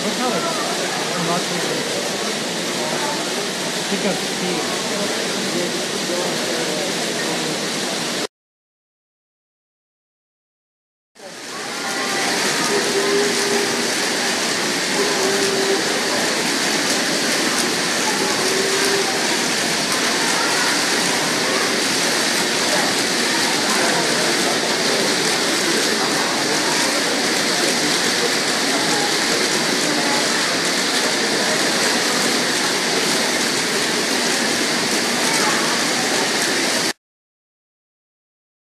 What color? I'm not sure. Pick up speed.